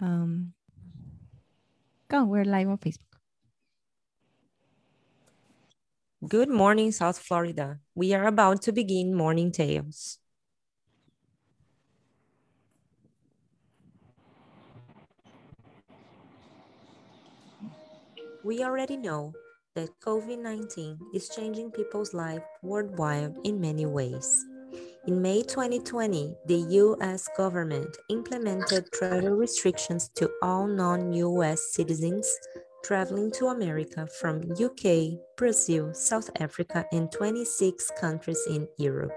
Um, go, we're live on Facebook. Good morning, South Florida. We are about to begin Morning Tales. We already know that COVID 19 is changing people's lives worldwide in many ways. In May 2020, the US government implemented travel restrictions to all non US citizens traveling to America from UK, Brazil, South Africa, and 26 countries in Europe.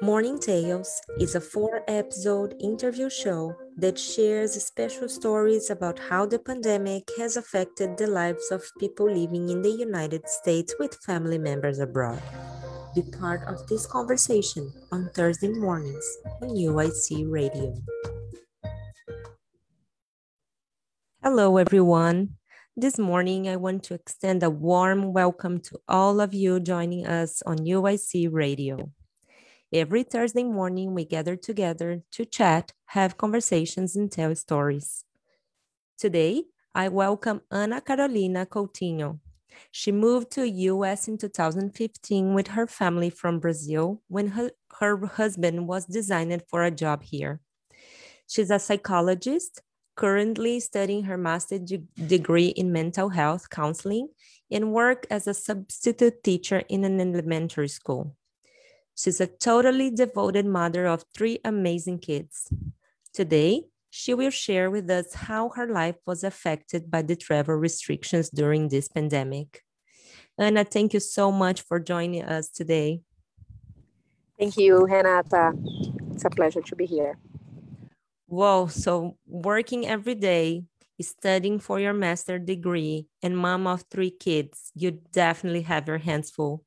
Morning Tales is a four episode interview show that shares special stories about how the pandemic has affected the lives of people living in the United States with family members abroad be part of this conversation on Thursday mornings on UIC Radio. Hello, everyone. This morning, I want to extend a warm welcome to all of you joining us on UIC Radio. Every Thursday morning, we gather together to chat, have conversations, and tell stories. Today, I welcome Ana Carolina Coutinho, she moved to US in 2015 with her family from Brazil when her, her husband was designed for a job here. She's a psychologist, currently studying her master's degree in mental health counseling and work as a substitute teacher in an elementary school. She's a totally devoted mother of three amazing kids. Today, she will share with us how her life was affected by the travel restrictions during this pandemic. Anna, thank you so much for joining us today. Thank you, Renata. It's a pleasure to be here. Whoa, so working every day, studying for your master degree, and mom of three kids, you definitely have your hands full.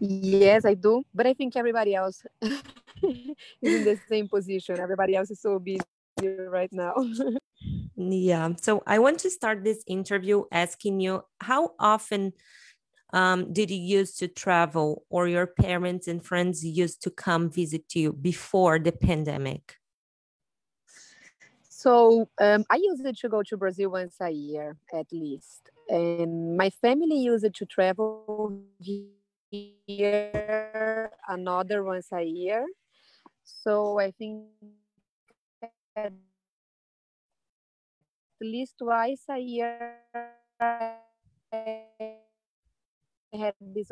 Yes, I do, but I think everybody else is in the same position. Everybody else is so busy right now. yeah. So I want to start this interview asking you how often um, did you used to travel or your parents and friends used to come visit you before the pandemic? So um, I used to go to Brazil once a year at least. And my family used to travel here another once a year. So I think at least twice a year I had this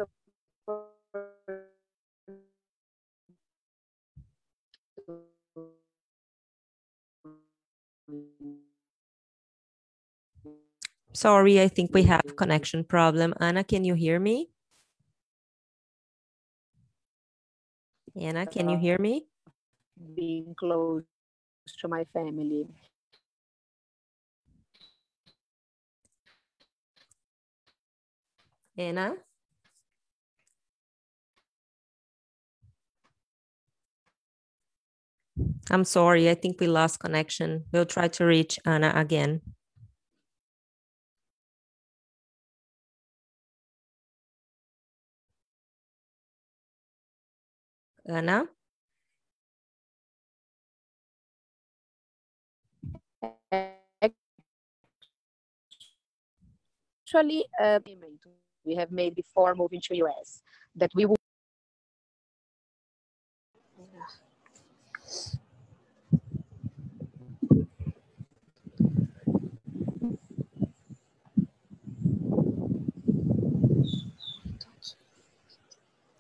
Sorry, I think we have connection problem. Anna, can you hear me? Anna, can you uh, hear me? Being close to my family. Anna? I'm sorry, I think we lost connection. We'll try to reach Anna again. Anna? Actually, uh, we have made before moving to US that we will.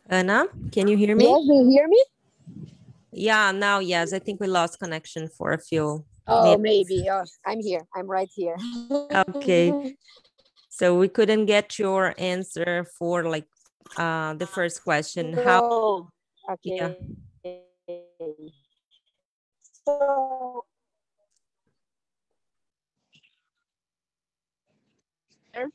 Anna, can you hear me? Yes, you hear me? Yeah, now yes. I think we lost connection for a few Oh, maybe. Oh, I'm here. I'm right here. okay. So we couldn't get your answer for like uh, the first question. No. How? Okay. Yeah. So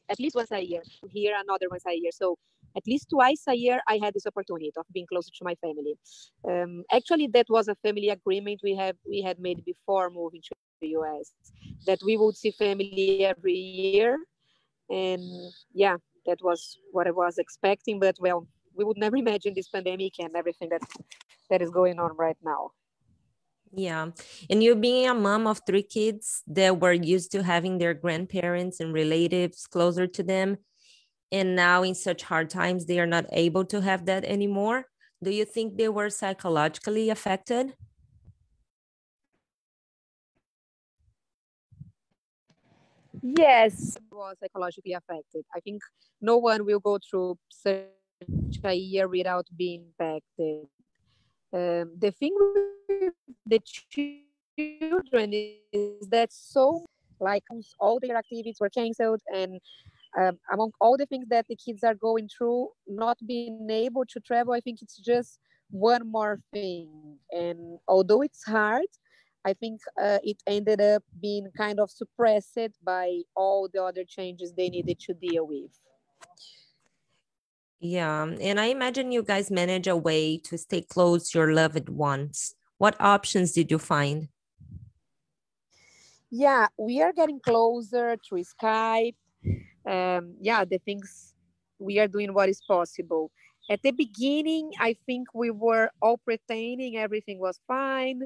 at least once a year. Here, another once a year. So at least twice a year i had this opportunity of being closer to my family um, actually that was a family agreement we have we had made before moving to the us that we would see family every year and yeah that was what i was expecting but well we would never imagine this pandemic and everything that that is going on right now Yeah. And you being a mom of three kids that were used to having their grandparents and relatives closer to them. And now, in such hard times, they are not able to have that anymore. Do you think they were psychologically affected? Yes, was psychologically affected. I think no one will go through such a year without being impacted. Um, the thing with the children is that so like all their activities were canceled and um, among all the things that the kids are going through not being able to travel i think it's just one more thing and although it's hard i think uh, it ended up being kind of suppressed by all the other changes they needed to deal with yeah, and I imagine you guys manage a way to stay close to your loved ones. What options did you find? Yeah, we are getting closer through Skype. Um, yeah, the things we are doing what is possible. At the beginning, I think we were all pretending everything was fine.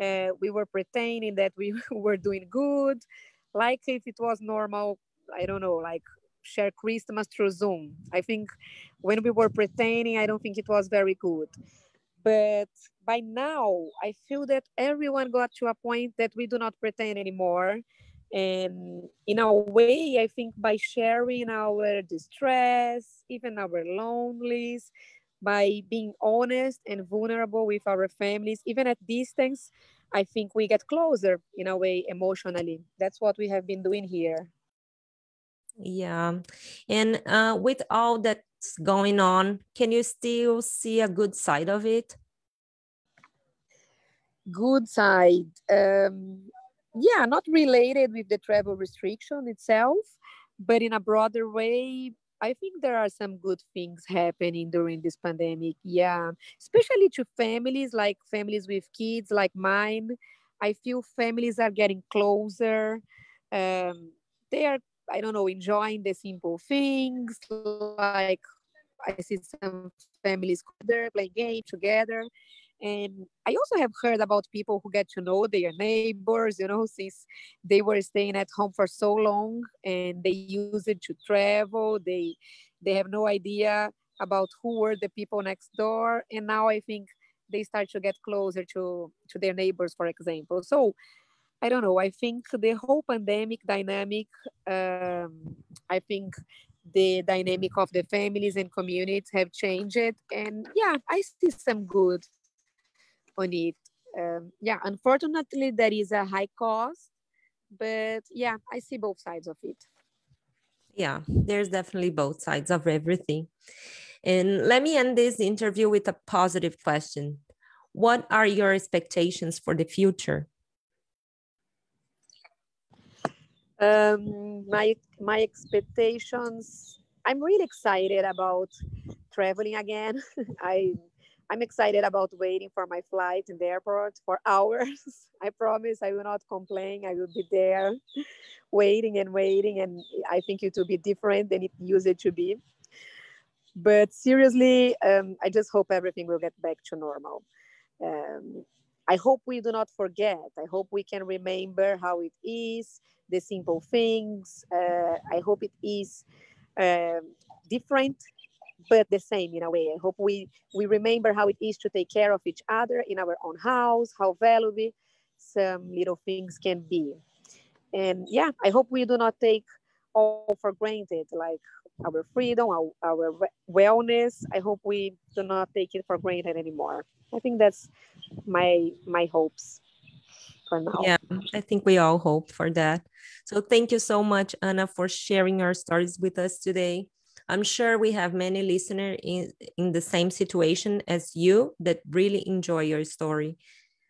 Uh, we were pretending that we were doing good, like if it was normal. I don't know, like share Christmas through Zoom. I think when we were pretending, I don't think it was very good. But by now, I feel that everyone got to a point that we do not pretend anymore. And in a way, I think by sharing our distress, even our loneliness, by being honest and vulnerable with our families, even at distance, I think we get closer in a way emotionally. That's what we have been doing here. Yeah. And uh, with all that's going on, can you still see a good side of it? Good side. Um, yeah, not related with the travel restriction itself, but in a broader way, I think there are some good things happening during this pandemic. Yeah, especially to families like families with kids like mine. I feel families are getting closer. Um, they are I don't know, enjoying the simple things like I see some families together, play games together. And I also have heard about people who get to know their neighbors, you know, since they were staying at home for so long and they use it to travel. They they have no idea about who were the people next door. And now I think they start to get closer to, to their neighbors, for example. So I don't know. I think the whole pandemic dynamic, um, I think the dynamic of the families and communities have changed. And yeah, I see some good on it. Um, yeah, unfortunately, there is a high cost, but yeah, I see both sides of it. Yeah, there's definitely both sides of everything. And let me end this interview with a positive question. What are your expectations for the future? Um, my my expectations. I'm really excited about traveling again. I I'm excited about waiting for my flight in the airport for hours. I promise I will not complain. I will be there waiting and waiting, and I think it will be different than it used to be. But seriously, um, I just hope everything will get back to normal. Um, I hope we do not forget. I hope we can remember how it is the simple things. Uh, I hope it is um, different, but the same in a way. I hope we, we remember how it is to take care of each other in our own house, how valuable some little things can be. And yeah, I hope we do not take all for granted, like our freedom, our, our wellness. I hope we do not take it for granted anymore. I think that's my my hopes for now. Yeah, I think we all hope for that. So thank you so much, Anna, for sharing our stories with us today. I'm sure we have many listeners in, in the same situation as you that really enjoy your story.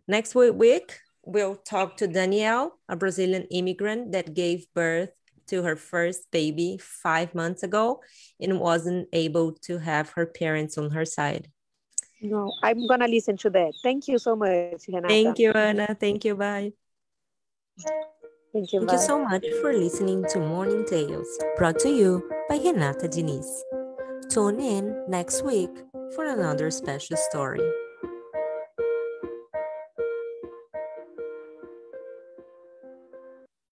Next week, we'll talk to Danielle, a Brazilian immigrant that gave birth to her first baby five months ago and wasn't able to have her parents on her side. No, I'm gonna listen to that. Thank you so much, Renata. Thank you, Anna. Thank you. Bye. Thank you. Thank you so much for listening to Morning Tales, brought to you by Renata Diniz. Tune in next week for another special story.